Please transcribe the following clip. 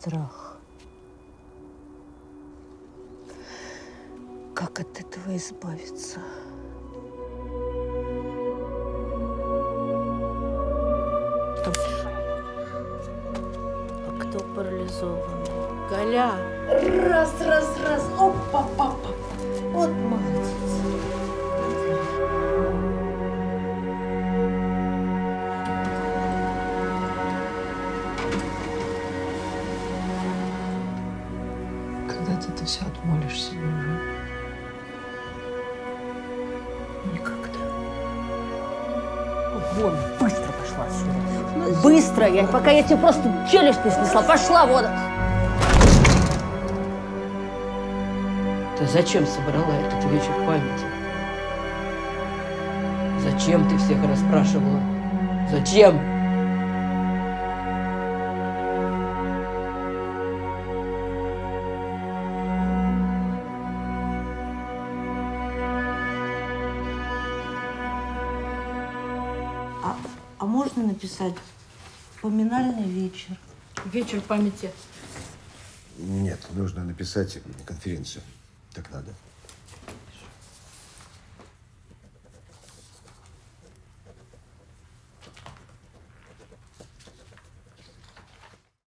страх. Как от этого избавиться? Точно. А кто парализованный? Галя. Раз, раз, раз. Опа, Ты это все отмолишься? Никогда. Вон, быстро пошла отсюда. Быстро, я, пока я тебе просто челюсть не снесла. Пошла вон. Ты зачем собрала этот вечер памяти? Зачем ты всех расспрашивала? Зачем? А можно написать поминальный вечер? Вечер памяти. Нет, нужно написать конференцию. Так надо.